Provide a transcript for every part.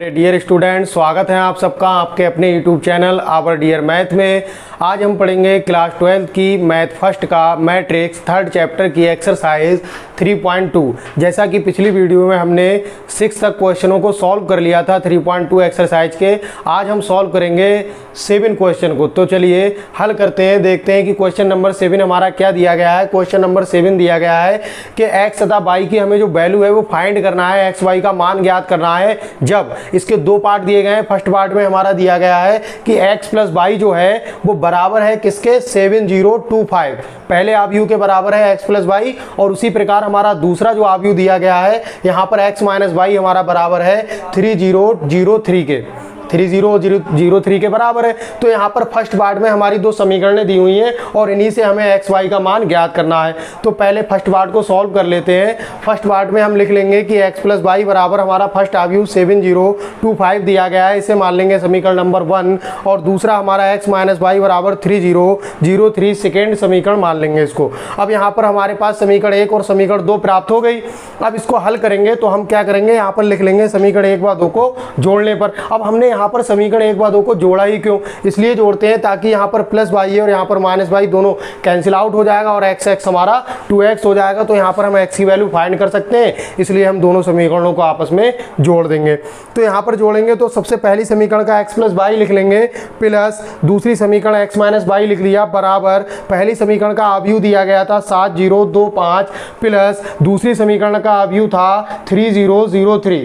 Dear student स्वागत है आप सबका आपके अपने YouTube channel our dear math में। आज हम पढ़ेंगे क्लास ट्वेल्थ की मैथ फ़र्स्ट का मैट्रिक्स, थर्ड चैप्टर की एक्सरसाइज 3.2 जैसा कि पिछली वीडियो में हमने सिक्स तक क्वेश्चनों को सॉल्व कर लिया था 3.2 एक्सरसाइज के, आज हम सॉल्व करेंगे सेवन क्वेश्चन को। तो चलिए, हल करते हैं, देखते हैं कि क्वेश्चन नंबर सेवन हमारा क्या दिया गया है। क्वेश्चन नंबर सेवन दिया गया है कि एक्स तथा वाई की हमें जो वैल्यू है वो फाइंड करना है एक्स वाई का मान ज्ञात करना है। जब इसके दो पार्ट दिए गए हैं फ़र्स्ट पार्ट में हमारा दिया गया है कि एक्स प्लस वाई जो है, वो बराबर है किसके? Seven zero two five. पहले आव्यू के बराबर है एक्स प्लस वाई और उसी प्रकार हमारा दूसरा जो आव्यू दिया गया है, यहाँ पर एक्स माइनस वाई हमारा बराबर है थ्री ज़ीरो ज़ीरो थ्री के। थ्री ज़ीरो ज़ीरो थ्री के बराबर है। तो यहाँ पर फ़र्स्ट पार्ट में हमारी दो समीकरणें दी हुई हैं और इन्हीं से हमें एक्स, वाई का मान ज्ञात करना है। तो पहले फ़र्स्ट पार्ट को सॉल्व कर लेते हैं। फ़र्स्ट पार्ट में हम लिख लेंगे कि एक्स प्लस वाई बराबर हमारा फ़र्स्ट आव्यू सेवन ज़ीरो टू फाइव दिया गया है। इसे मान लेंगे समीकरण नंबर वन। और दूसरा हमारा एक्स माइनस वाई बराबर three zero zero three second समीकरण मान लेंगे इसको। अब यहाँ पर हमारे पास समीकरण एक और समीकरण दो प्राप्त हो गई। अब इसको हल करेंगे तो हम क्या करेंगे? यहाँ पर लिख लेंगे समीकरण एक व दो को जोड़ने पर। अब हमने यहाँ पर समीकरण एक बार दो को जोड़ा ही क्यों? इसलिए जोड़ते हैं ताकि यहाँ पर प्लस वाई और यहाँ पर माइनस वाई दोनों कैंसिल आउट हो जाएगा और एक्स एक्स हमारा टू एक्स हो जाएगा। तो यहाँ पर हम एक्स की वैल्यू फाइंड कर सकते हैं। इसलिए हम दोनों समीकरणों को आपस में जोड़ देंगे। तो यहाँ पर जोड़ेंगे तो सबसे पहली समीकरण का एक्स प्लस वाई लिख लेंगे। प्लस दूसरी समीकरण एक्स माइनस वाई लिख लिया। बराबर। पहली समीकरण का आव्यू दिया गया था सात ज़ीरो दो पाँच। प्लस दूसरी समीकरण का आव्यू था थ्री ज़ीरो ज़ीरो थ्री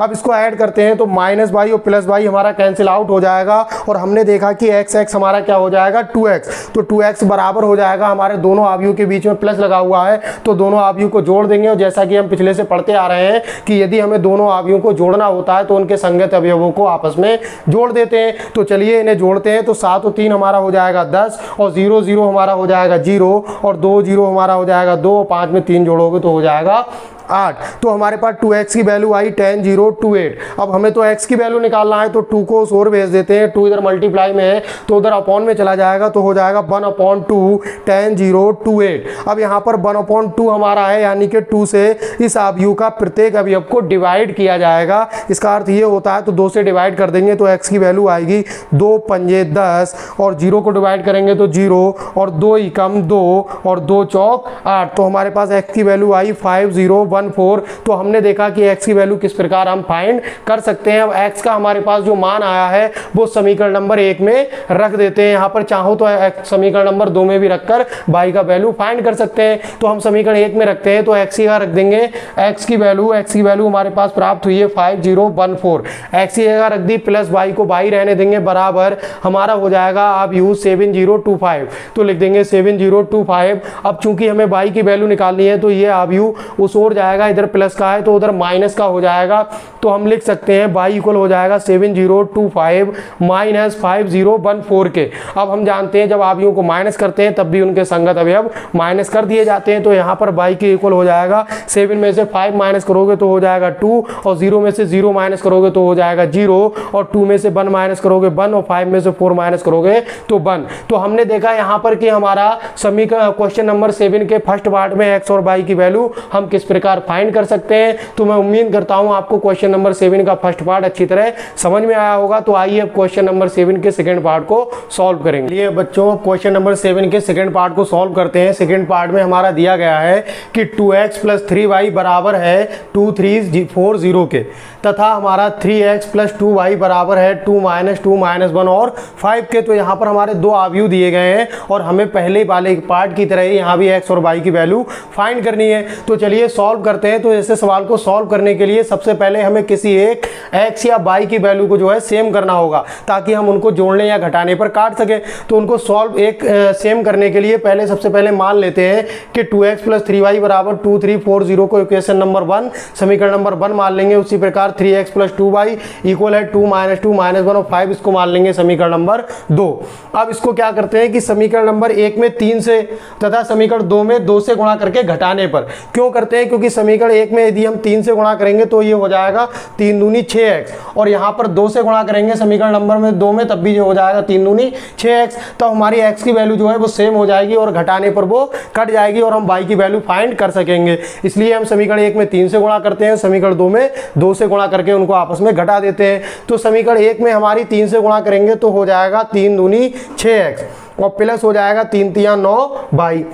अब इसको ऐड करते हैं तो माइनस वाई और प्लस वाई हमारा कैंसिल आउट हो जाएगा और हमने देखा कि एक्स एक्स हमारा क्या हो जाएगा? टू एक्स तो टू एक्स बराबर हो जाएगा हमारे दोनों आव्यू के बीच में प्लस लगा हुआ है। तो दोनों आव्यू को जोड़ देंगे और जैसा कि हम पिछले से पढ़ते आ रहे हैं कि यदि हमें दोनों आव्यू को जोड़ना होता है तो उनके संगत अवयवों को आपस में जोड़ देते हैं। तो चलिए इन्हें जोड़ते हैं तो सात और तीन हमारा हो जाएगा दस और ज़ीरो ज़ीरो हमारा हो जाएगा ज़ीरो और दो, ज़ीरो हमारा हो जाएगा दो और पाँच में तीन जोड़ोगे तो हो जाएगा आठ। तो हमारे पास टू एक्स की वैल्यू आई टेन ज़ीरो टू एट। अब हमें तो एक्स की वैल्यू निकालना है तो टू को उस और भेज देते हैं। टू इधर मल्टीप्लाई में है तो उधर अपॉन में चला जाएगा तो हो जाएगा one upon two ten zero two eight. अब यहाँ पर वन अपॉन टू हमारा है, यानी कि टू से इस आव्यू का प्रत्येक अवयव को डिवाइड किया जाएगा। इसका अर्थ ये होता है तो दो से डिवाइड कर देंगे तो एक्स की वैल्यू आएगी दो पंजे दस, और ज़ीरो को डिवाइड करेंगे तो ज़ीरो, और दो ही कम दो, और दो चौक आठ। तो हमारे पास एक्स की वैल्यू आई फाइव ज़ीरो वन फोर तो हमने देखा कि एक्स की वैल्यू किस प्रकार हम फाइंड कर सकते हैं। अब एक्स का हमारे पास जो मान आया है, वो समीकरण नंबर एक में रख देते हैं। यहाँ पर चाहो तो समीकरण नंबर दो में भी रखकर वाई का वैल्यू फाइंड कर सकते हैं। तो हम समीकरण एक में रखते हैं तो एक्स की रख देंगे। एक्स की वैल्यू एक्स की वैल्यू हमारे पास प्राप्त हुई है five zero one four X की जगह रख दी प्लस वाई को वाई रहने देंगे बराबर। हमारा हो जाएगा, आप use seven zero two five तो लिख देंगे सेवन ज़ीरो टू फाइव अब चूँकि हमें वाई की वैल्यू निकालनी है तो ये आप यू उस ओर जाएगा। इधर प्लस का है तो उधर माइनस का हो जाएगा। तो हम लिख सकते हैं बाई इक्वल हो जाएगा seven zero two five minus five zero one four के। अब हम जानते हैं, जब आवियों को माइनस करते हैं, तब भी उनके संगत अवयव माइनस कर दिए जाते हैं। तो यहाँ पर बाई के इक्वल हो जाएगा। सेवन में से फाइव माइनस करोगे तो हो जाएगा टू और ज़ीरो में से ज़ीरो माइनस करोगे तो हो जाएगा ज़ीरो और टू में से वन माइनस करोगे वन और फाइव में से फोर माइनस करोगे तो वन तो हमने देखा यहाँ पर कि हमारा समीकरण क्वेश्चन नंबर सेवन के फ़र्स्ट पार्ट में एक्स और बाई की वैल्यू हम किस प्रकार फाइंड कर सकते हैं। तो मैं उम्मीद करता हूँ आपको क्वेश्चन नंबर सेवन का फ़र्स्ट पार्ट अच्छी तरह समझ में आया होगा। तो आइए अब क्वेश्चन नंबर सेवन के सेकेंड पार्ट को सॉल्व करेंगे। बच्चों क्वेश्चन नंबर सेवन के सेकेंड पार्ट को सॉल्व करते हैं। सेकेंड पार्ट में हमारा दिया गया है कि two X plus three Y बराबर है टू थ्री फोर ज़ीरो के। तथा हमारा three X plus two Y बराबर है two minus two minus one और फाइव के तो यहाँ पर हमारे दो आव्यू दिए गए हैं और हमें पहले वाले पार्ट की तरह ही यहाँ भी एक्स और वाई की वैल्यू फाइंड करनी है। तो चलिए सॉल्व करते हैं। तो ऐसे सवाल को सॉल्व करने के लिए सबसे पहले हमें किसी एक एक्स या वाई की वैल्यू को जो है सेम करना होगा, ताकि हम उनको जोड़ने या घटाने पर काट सकें। तो उनको सॉल्व एक सेम करने के लिए पहले सबसे पहले मान लेते हैं कि two X plus three Y बराबर टू थ्री फोर ज़ीरो को इक्वेशन नंबर वन समीकरण नंबर वन मान लेंगे। उसी प्रकार three X plus two Y equal है two minus two minus one और फाइव, इसको मान लेंगे समीकरण नंबर दो। अब इसको क्या करते हैं कि समीकरण नंबर एक में तीन से तथा समीकरण दो में दो से गुणा करके घटाने पर। क्यों करते हैं? क्योंकि समीकरण एक में यदि हम तीन से गुणा करेंगे तो ये हो जाएगा तीन दूनी छः एक्स। और यहाँ पर दो से गुणा करेंगे समीकरण नंबर में दो में, तब भी जो हो जाएगा तीन दूनी छः एक्स। तो हमारी एक्स की वैल्यू जो है वो सेम हो जाएगी और घटाने पर वो कट जाएगी और हम वाई की वैल्यू फाइंड कर सकेंगे। इसलिए हम समीकरण एक में तीन से गुणा करते हैं, समीकरण दो में दो से गुणा गुणा करके उनको आपस में घटा देते हैं। तो समीकरण एक में हमारी तीन से गुणा करेंगे तो हो जाएगा तीन दूनी छः एक्स और प्लस हो जाएगा तीन तिया नौ बाई।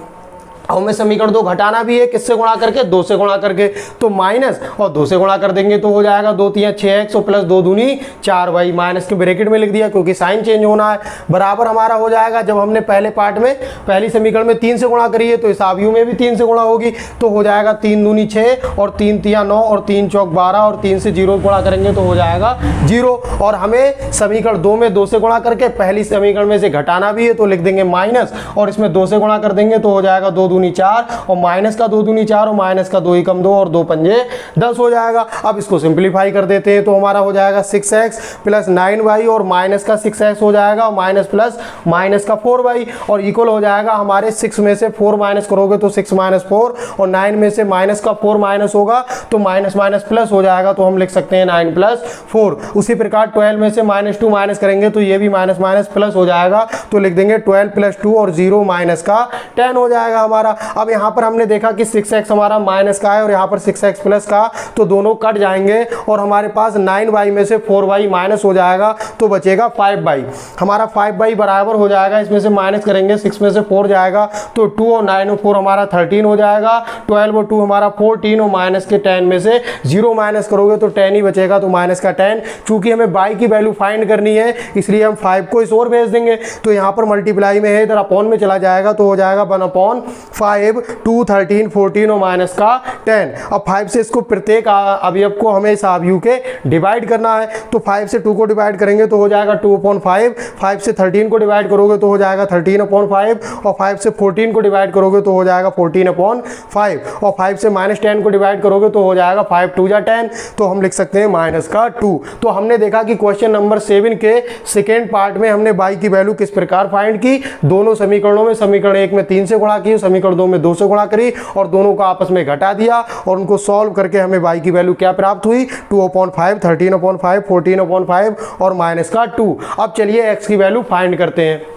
हमें समीकरण दो घटाना भी है, किससे गुणा करके? दो से गुणा करके। तो माइनस, और दो से गुणा कर देंगे तो हो जाएगा दो तीन छः एक्स और प्लस दो दूनी, चार वाई माइनस के ब्रेकेट में लिख दिया, क्योंकि साइन चेंज होना है। बराबर हमारा हो जाएगा, जब हमने पहले पार्ट में, पहली समीकरण में तीन से गुणा करी है तो इस आयु में भी तीन से गुणा होगी तो हो जाएगा तीन दूनी छः और तीन तिया नौ, और तीन चौक बारह, और तीन से ज़ीरो गुणा करेंगे तो हो जाएगा ज़ीरो। और हमें समीकरण दो में दो से गुणा करके, पहली समीकरण में से घटाना भी है तो लिख देंगे माइनस, और इसमें दो से गुणा कर देंगे तो हो जाएगा दो दूनी चार और माइनस का दो दूनी चार और माइनस का दो ही कम दो और दो पंजे दस हो जाएगा। अब इसको सिंप्लीफाई कर देते हैं तो हमारा हो जाएगा six X plus nine Y और माइनस का सिक्स एक्स हो जाएगा और माइनस प्लस माइनस का फोर वाई और इक्वल हो जाएगा। हमारे सिक्स में से फोर माइनस करोगे तो सिक्स माइनस फोर और नाइन में से माइनस का फोर माइनस होगा तो माइनस माइनस प्लस हो जाएगा। तो हम लिख सकते हैं नाइन प्लस फोर उसी प्रकार ट्वेल्व में से माइनस टू माइनस करेंगे तो ये भी माइनस माइनस प्लस हो जाएगा। तो लिख देंगे ट्वेल्व प्लस टू और ज़ीरो माइनस का टेन हो जाएगा हमारा। अब यहाँ पर हमने देखा कि सिक्स एक्स हमारा माइनस का है और यहाँ पर सिक्स एक्स प्लस का तो दोनों कट जाएँगे और हमारे पास नाइन वाई में से फोर वाई माइनस हो जाएगा तो बचेगा फाइव बाई हमारा फाइव बाई बराबर हो जाएगा, इसमें से माइनस करेंगे सिक्स में से फोर जाएगा तो टू और नाइन और फोर हमारा थर्टीन हो जाएगा ट्वेल्व और टू हमारा फोर्टीन और माइनस के टेन में से ज़ीरो माइनस करोगे तो टेन ही बचेगा तो माइनस का टेन चूँकि हमें बाई की वैल्यू फाइंड करनी है, इसलिए हम फाइव को इस और भेज देंगे। तो यहाँ पर मल्टीप्लाई में है, इधर अपॉन में चला जाएगा तो हो जाएगा one upon five two thirteen fourteen और माइनस का टेन अब फाइव से इसको प्रत्येक अवयव को हमें इस अवयव के डिवाइड करना है तो फाइव से टू को डिवाइड करेंगे तो हो जाएगा टू अपॉन फाइव फाइव से थर्टीन को डिवाइड करोगे तो हो जाएगा थर्टीन अपॉन फाइव और फाइव से फोर्टीन को डिवाइड करोगे तो हो जाएगा फोर्टीन अपॉन फाइव और फाइव से माइनस टेन को डिवाइड करोगे तो हो जाएगा फाइव टू या टेन तो हम लिख सकते हैं माइनस का टू तो हमने देखा कि क्वेश्चन नंबर सेवन के सेकेंड पार्ट में हमने बाई की वैल्यू किस प्रकार फाइंड की? दोनों समीकरणों में समीकरण एक में तीन से गुणा की समीकरण दो में दो से गुणा करी और दोनों को आपस में घटा दिया और उनको सॉल्व करके हमें वाई की वैल्यू क्या प्राप्त हुई? Two upon five thirteen upon five fourteen upon five और माइनस का टू अब चलिए एक्स की वैल्यू फाइंड करते हैं।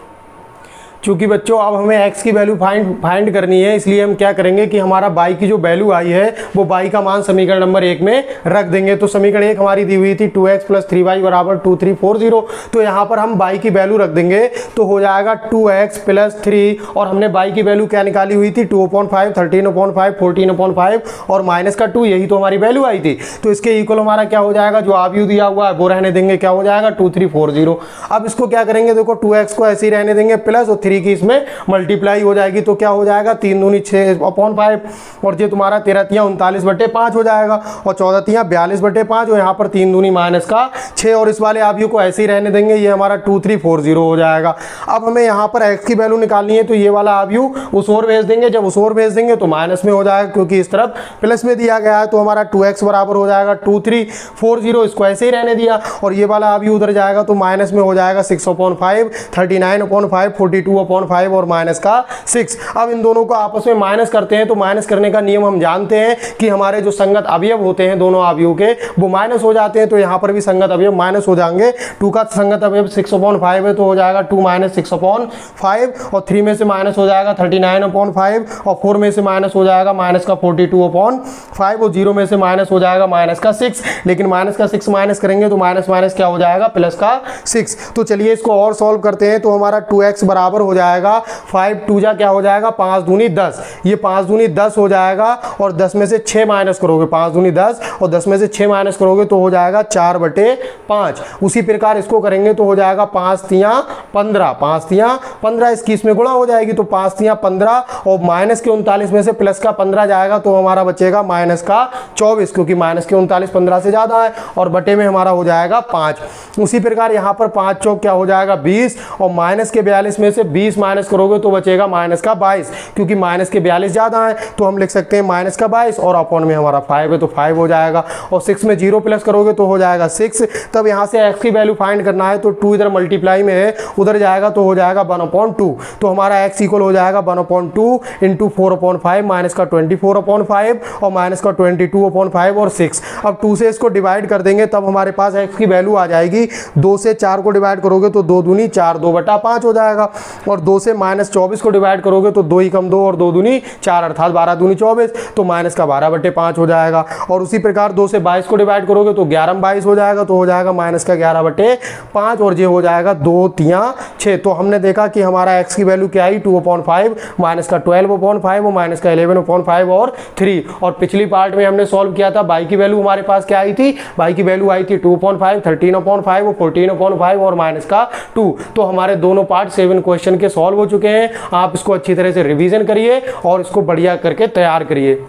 चूँकि बच्चों, अब हमें x की वैल्यू फाइंड फाइंड करनी है, इसलिए हम क्या करेंगे कि हमारा बाई की जो वैल्यू आई है, वो बाई का मान समीकरण नंबर एक में रख देंगे। तो समीकरण एक हमारी दी हुई थी two X plus three Y बराबर टू थ्री फोर ज़ीरो तो यहाँ पर हम बाई की वैल्यू रख देंगे तो हो जाएगा टू एक्स प्लस थ्री और हमने बाई की वैल्यू क्या निकाली हुई थी? Two upon five thirteen upon five fourteen upon five और माइनस का टू यही तो हमारी वैल्यू आई थी। तो इसके इक्वल हमारा क्या हो जाएगा? जो आप यू दिया हुआ है, वो रहने देंगे। क्या हो जाएगा? टू थ्री फोर ज़ीरो अब इसको क्या करेंगे? देखो टू एक्स को ऐसे ही रहने देंगे प्लस और थ्री की इसमें मल्टीप्लाई हो जाएगी तो क्या हो जाएगा? तीन दूनी छः अपॉन फाइव और ये तुम्हारा तेरह तियाँ उनतालीस बटे पाँच हो जाएगा, और चौदह तियाँ बयालीस बटे पाँच, और यहाँ पर तीन दूनी माइनस का छः और इस वाले आबियों को ऐसे ही रहने देंगे, ये हमारा टू थ्री फोर ज़ीरो हो जाएगा। अब हमें यहाँ पर एक्स की वैल्यू निकालनी है तो ये वाला आबियू उस और भेज देंगे, जब उस और भेज देंगे तो माइनस में हो जाएगा, क्योंकि इस तरफ़ प्लस में दिया गया है तो हमारा टू एक्स बराबर हो जाएगा टू थ्री फोर ज़ीरो इसको ऐसे ही रहने दिया, और ये वाला आबियू उधर जाएगा तो माइनस में हो जाएगा six upon five thirty nine upon five forty two upon five और माइनस का सिक्स अब इन दोनों को आपस में माइनस करते हैं तो माइनस करने का नियम हम जानते हैं कि हमारे जो संगत अवयव होते हैं दोनों अवयव के, वो माइनस हो जाते हैं तो यहाँ पर भी संगत अवयव माइनस हो जाएँगे. टू का संगत अवयव सिक्स अपॉन फाइव है तो हो जाएगा two minus six upon five और थ्री में से माइनस हो जाएगा थर्टी नाइन अपॉन फाइव और फोर में से माइनस हो जाएगा माइनस का फोर्टी टू अपॉन फाइव और ज़ीरो में से माइनस हो जाएगा माइनस का सिक्स लेकिन माइनस का सिक्स माइनस करेंगे तो माइनस माइनस क्या हो जाएगा? प्लस का सिक्स तो चलिए इसको और सॉल्व करते हैं तो हमारा टू एक्स बराबर हो जाएगा फाइव टू जा क्या हो जाएगा? पाँच दूनी दस। ये पाँच दूनी दस हो जाएगा और दस में से छः माइनस करोगे। पाँच दूनी दस और दस में से छः माइनस करोगे तो हो जाएगा चार बटे पाँच। उसी प्रकार इसको करेंगे तो हो जाएगा पाँच तियाँ पंद्रह। पाँच तियाँ पंद्रह इसकी इसमें गुणा हो जाएगी तो पाँच तियाँ पंद्रह और माइनस के उनतालीस में से प्लस का पंद्रह जाएगा तो हमारा बचेगा माइनस का चौबीस क्योंकि माइनस के उनतालीस पंद्रह से ज़्यादा है और बटे में हमारा हो जाएगा पाँच। उसी प्रकार यहाँ पर पाँच चौक क्या हो जाएगा बीस और माइनस के बयालीस में से बीस माइनस करोगे तो बचेगा माइनस का बाईस। क्योंकि माइनस के बयालीस ज़्यादा है तो हम लिख सकते हैं माइनस का बाईस और अपॉन में हमारा फाइव है तो फाइव हो जाएगा। और सिक्स में ज़ीरो प्लस करोगे तो हो जाएगा सिक्स। तब यहाँ से एक्स की वैल्यू फाइंड करना है तो टू इधर मल्टीप्लाई में है, उधर जाएगा तो हो जाएगा वन अपॉन टू। तो हमारा एक्स इक्वल हो जाएगा one upon two into four upon five minus का ट्वेंटी फोर अपॉन फाइव और माइनस का ट्वेंटी टू अपॉन फाइव और सिक्स। अब टू से इसको डिवाइड कर देंगे तब हमारे पास एक्स की वैल्यू आ जाएगी। दो से चार को डिवाइड करोगे तो दो दूनी चार, दो बटा पाँच हो जाएगा। और दो से माइनस चौबीस को डिवाइड करोगे तो दो ही कम दो और दो दूनी चार, अर्थात बारह दूनी चौबीस तो माइनस का बारह बटे पाँच हो जाएगा। और उसी प्रकार दो से बाईस को डिवाइड करोगे तो ग्यारह बाईस हो जाएगा तो हो जाएगा माइनस का ग्यारह बटे पाँच और ये हो जाएगा दो तिया छः तो हमने देखा कि हमारा एक्स की वैल्यू क्या आई? टू अपॉइंट फाइव माइनस का ट्वेल्व अपॉइंट फाइव और माइनस का इलेवन अपॉइंट फाइव और थ्री और पिछली पार्ट में हमने सॉल्व किया था बाई की वैल्यू हमारे पास क्या आई थी? बाई की वैल्यू आई थी two upon five thirteen upon five और फोर्टीन अपॉइंट फाइव और माइनस का टू तो हमारे दोनों पार्ट सेवन क्वेश्चन के सॉल्व हो चुके हैं। आप इसको अच्छी तरह से रिवीजन करिए और इसको बढ़िया करके तैयार करिए।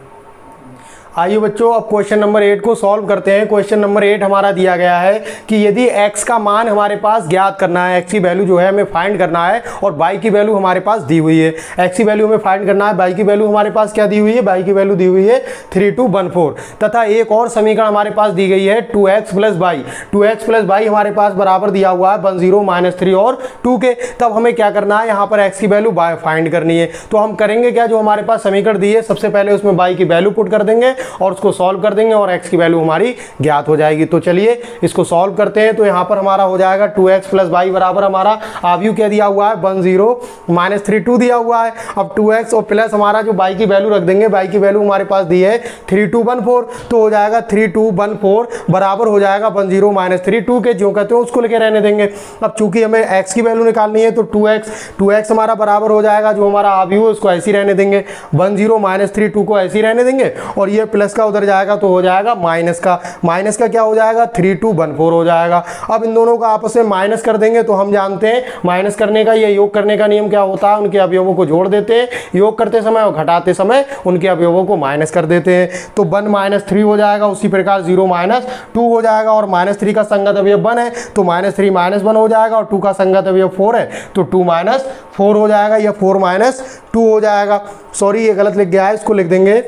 आइए बच्चों, अब क्वेश्चन नंबर एट को सॉल्व करते हैं। क्वेश्चन नंबर एट हमारा दिया गया है कि यदि x का मान हमारे पास ज्ञात करना है, x की वैल्यू जो है हमें फाइंड करना है और y की वैल्यू हमारे पास दी हुई है। x की वैल्यू हमें फाइंड करना है, y की वैल्यू हमारे पास क्या दी हुई है? y की वैल्यू दी हुई है थ्री टू वन फोर तथा एक और समीकरण हमारे पास दी गई है two x plus y two x plus y हमारे पास बराबर दिया हुआ है वन ज़ीरो माइनस थ्री और टू के। तब हमें क्या करना है? यहाँ पर एक्स की वैल्यू बाय फाइंड करनी है। तो हम करेंगे क्या? जो हमारे पास समीकरण दी है सबसे पहले उसमें बाई की वैल्यू पुट कर देंगे। और उसको सॉल्व कर देंगे और x की वैल्यू हमारी ज्ञात हो जाएगी। तो चलिए, इसको सॉल्व करते हैं तो यहाँ पर हमारा हो जाएगा टू एक्स प्लस बाई बराबर हमारा आव्यू क्या दिया हुआ है? One zero minus three two दिया हुआ है। अब टू एक्स और प्लस हमारा जो बाई की वैल्यू रख देंगे बाई की वैल्यू हमारे पास दी है थ्री टू वन फोर तो हो जाएगा थ्री टू वन फोर बराबर हो जाएगा one zero minus three two के, जो कहते हैं उसको लेके रहने देंगे। अब चूँकि हमें एक्स की वैल्यू निकालनी है तो टू एक्स टू एक्स हमारा बराबर हो जाएगा, जो हमारा आव्यू है, उसको ऐसी रहने देंगे। One zero minus three two को ऐसी रहने देंगे और ये प्लस का उधर जाएगा तो हो जाएगा माइनस का। माइनस का क्या हो जाएगा? थ्री टू वन फोर हो जाएगा। अब इन दोनों का आपस में माइनस कर देंगे तो हम जानते हैं माइनस करने का या योग करने का नियम क्या होता है? उनके अवयवों को जोड़ देते हैं। योग करते समय और घटाते समय उनके अवयवों को माइनस कर देते हैं। तो वन माइनस थ्री हो जाएगा, उसी प्रकार ज़ीरो माइनस टू हो जाएगा और माइनस थ्री का संगत अवयव वन है तो माइनस थ्री माइनस वन हो जाएगा और टू का संगत अवयव फोर है तो टू माइनस फोर हो जाएगा या फोर माइनस टू हो जाएगा। सॉरी, ये गलत लिख गया है, इसको लिख देंगे।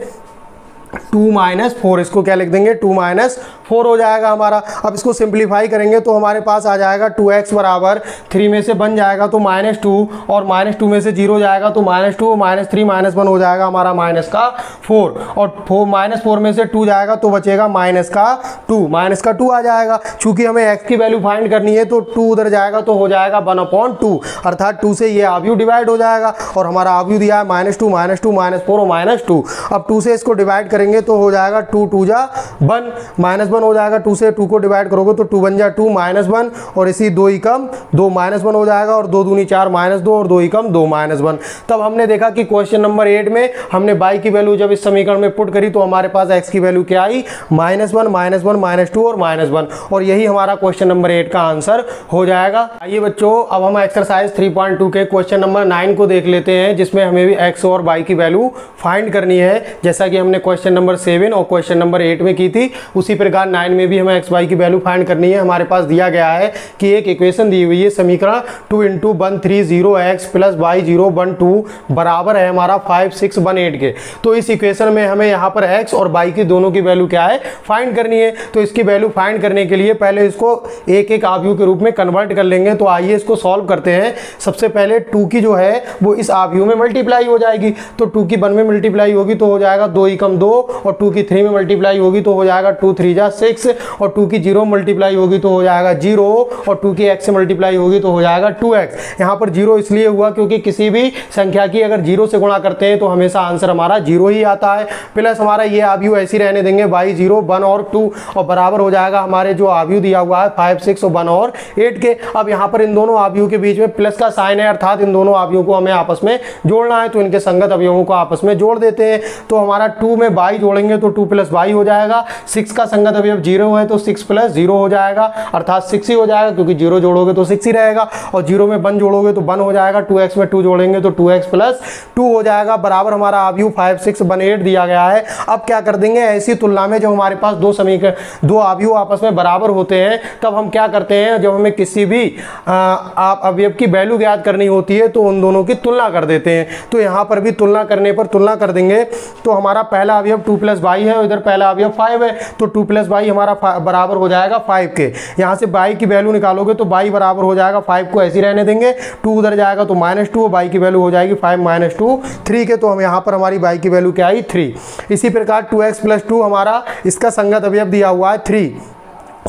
टू माइनस फोर, इसको क्या लिख देंगे? टू माइनस फोर हो जाएगा हमारा। अब इसको सिंप्लीफाई करेंगे तो हमारे पास आ जाएगा टू एक्स बराबर थ्री में से बन जाएगा तो माइनस टू, और माइनस टू में से ज़ीरो जाएगा तो minus two, minus three, minus one हो जाएगा हमारा माइनस का फोर। और फोर, माइनस फोर में से टू जाएगा तो बचेगा माइनस का टू। माइनस का टू आ जाएगा। चूँकि हमें एक्स की वैल्यू फाइंड करनी है तो टू उधर जाएगा तो हो जाएगा वन अपॉइंट टू। अर्थात टू से ये आव्यू डिवाइड हो जाएगा, और हमारा आव्यू दिया है minus two minus two, minus four, और माइनस टू। अब टू से इसको डिवाइड करेंगे तो हो जाएगा टू टू जा वन। माइनस वन हो जाएगा टू से टू को डिवाइड करोगे तो टू वन जा टू माइनस वन, और इसी दो ही कम दो माइनस वन हो जाएगा, और दो दूनी चार माइनस दो, और दो ही कम दो माइनस वन। तब हमने देखा कि क्वेश्चन नंबर एट में हमने बाई की वैल्यू जब इस समीकरण में पुट करी तो हमारे पास एक्स की वैल्यू क्या आई? Minus one minus one, minus two, और माइनस वन। और यही हमारा क्वेश्चन नंबर एट का आंसर हो जाएगा। आइए बच्चों, अब हम एक्सरसाइज थ्री पॉइंट टू के क्वेश्चन नंबर नाइन को देख लेते हैं, जिसमें हमें भी एक्स और बाई की वैल्यू फाइंड करनी है। जैसा कि हमने क्वेश्चन नंबर सेवन और क्वेश्चन नंबर एट में की थी। उसी प्रकार नाइन में भी हमें एक्स वाई की वैल्यू फाइंड करनी है। हमारे पास दिया गया है कि एक इक्वेशन दी हुई है समीकरण two into one three zero x plus y zero one two बराबर है हमारा फाइव सिक्स वन एट के। तो इस इक्वेशन में हमें यहाँ पर एक्स और वाई की दोनों की वैल्यू क्या है? फाइंड करनी है। तो इसकी वैल्यू फाइंड करने के लिए पहले इसको एक एक आव्यू के रूप में कन्वर्ट कर लेंगे। तो आइए इसको सॉल्व करते हैं। सबसे पहले टू की जो है, वो इस आव्यू में मल्टीप्लाई हो जाएगी। तो टू की वन में मल्टीप्लाई होगी तो हो जाएगा दो ही कम दो और टू की थ्री में मल्टीप्लाई होगी तो हो जाएगा टू, थ्री जा सिक्स, और टू की ज़ीरो मल्टीप्लाई होगी तो हो जाएगा ज़ीरो, और टू की एक्स से मल्टीप्लाई होगी तो हो जाएगा टू एक्स यहाँ पर ज़ीरो इसलिए हुआ क्योंकि किसी भी संख्या की अगर ज़ीरो से गुणा करते हैं तो हमेशा आंसर हमारा ज़ीरो ही आता है। प्लस हमारा ये आव्यू ऐसी रहने देंगे बाई ज़ीरो, वन और टू, और बराबर हो जाएगा हमारे जो आव्यू दिया हुआ है फाइव सिक्स और वन और एट के। अब यहाँ पर इन दोनों आव्यू के बीच में प्लस का साइन है, अर्थात इन दोनों आव्यू को हमें आपस में जोड़ना है तो इनके संगत अवयवों को आपस में जोड़ देते हैं। तो हमारा टू में बाई जोड़ेंगे तो टू प्लस बाई हो जाएगा। सिक्स का संगत अवयव ज़ीरो है तो सिक्स प्लस ज़ीरो हो जाएगा। अर्थात सिक्स ही हो जाएगा क्योंकि ज़ीरो जोड़ोगे तो सिक्स ही रहेगा। और ज़ीरो में वन जोड़ोगे तो वन हो जाएगा। टू एक्स में टू जोड़ेंगे तो टू एक्स प्लस टू हो जाएगा। बराबर हमारा आव्यू फाइव सिक्स वन एट दिया गया है। अब क्या कर देंगे? ऐसी तुलना में जब हमारे पास दो समीकरण दो आव्यू आपस में बराबर होते हैं, तब हम क्या करते हैं? जब हमें किसी भी आप अवयव की वैल्यू ज्ञात करनी होती है तो उन दोनों की तुलना कर देते हैं। तो यहाँ पर भी तुलना करने पर तुलना कर देंगे। तो हमारा पहला अवयव टू प्लस बाई है इधर पहला अवयव फाइव है तो टू प्लस बाई हमारा बराबर हो जाएगा फाइव के। यहाँ से बाई की वैल्यू निकालोगे तो बाई बराबर हो जाएगा फाइव को ऐसे रहने देंगे। टू उधर जाएगा तो माइनस टू बाई की वैल्यू हो जाएगी फाइव माइनस टू थ्री के। तो हम यहाँ पर हमारी बाई की वैल्यू क्या आई? थ्री इसी प्रकार टू एक्स प्लस टू हमारा, इसका संगत अवयव दिया हुआ है three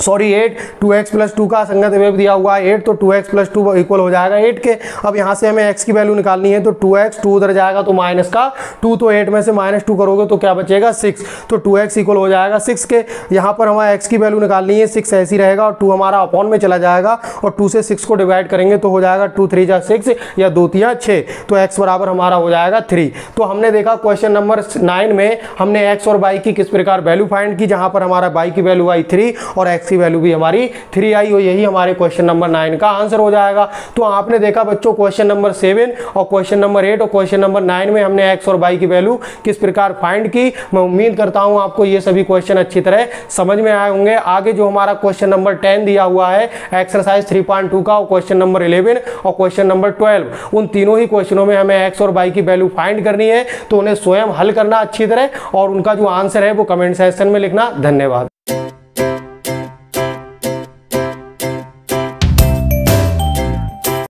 sorry eight two x plus two का संगत वेव दिया हुआ है एट तो two x plus two equal हो जाएगा एट के। अब यहाँ से हमें एक्स की वैल्यू निकालनी है तो टू एक्स टू उधर जाएगा तो माइनस का। टू तो एट में से माइनस टू करोगे तो क्या बचेगा? सिक्स तो टू एक्स इक्वल हो जाएगा सिक्स के। यहाँ पर हमारा एक्स की वैल्यू निकालनी है सिक्स ऐसी रहेगा और टू हमारा अपॉन में चला जाएगा और टू से सिक्स को डिवाइड करेंगे तो हो जाएगा टू थ्री या सिक्स या दो तिया छः तो एक्स बराबर हमारा हो जाएगा थ्री तो हमने देखा क्वेश्चन नंबर नाइन में हमने एक्स और बाई की किस प्रकार वैल्यू फाइंड की, जहाँ पर हमारा बाई की वैल्यू आई थ्री और एक्स की वैल्यू भी हमारी थ्री आई हो यही हमारे क्वेश्चन नंबर नाइन का आंसर हो जाएगा। तो आपने देखा बच्चों क्वेश्चन नंबर सेवन और क्वेश्चन नंबर एट और क्वेश्चन नंबर नाइन में हमने एक्स और बाई की वैल्यू किस प्रकार फाइंड की। मैं उम्मीद करता हूँ आपको ये सभी क्वेश्चन अच्छी तरह समझ में आए होंगे। आगे जो हमारा क्वेश्चन नंबर टेन दिया हुआ है एक्सरसाइज थ्री का और क्वेश्चन नंबर इलेवन और क्वेश्चन नंबर ट्वेल्व उन तीनों ही क्वेश्चनों में हमें एक्स और बाई की वैल्यू फाइंड करनी है। तो उन्हें स्वयं हल करना अच्छी तरह और उनका जो आंसर है वो कमेंट सेक्शन में लिखना। धन्यवाद।